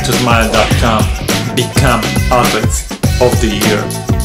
to smile.com. Become athletes of the Year.